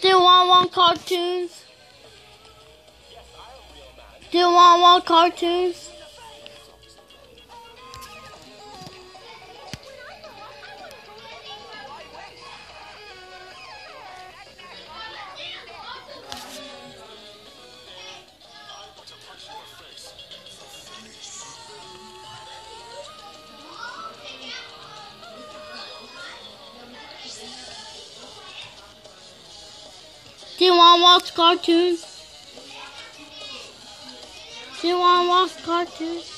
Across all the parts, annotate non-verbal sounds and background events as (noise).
Do you want one cartoons? Do you want one cartoons? Do you want to watch cartoons? Do you want to watch cartoons?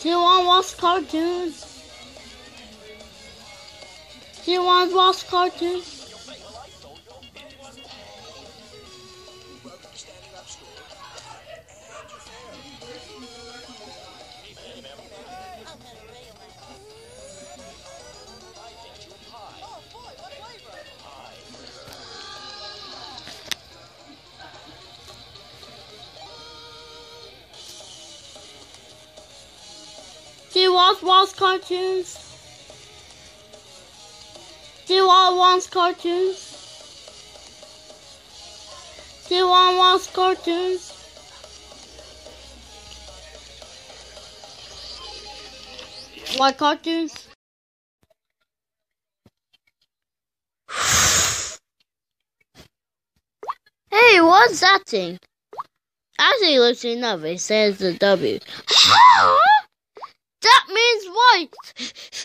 Do you want to watch cartoons? Do you want to watch cartoons? Do you want to watch cartoons? Do you want to cartoons? Do you want to cartoons? What cartoons? Hey, what's that thing? Actually, looks up, it says the W. (laughs) That means what?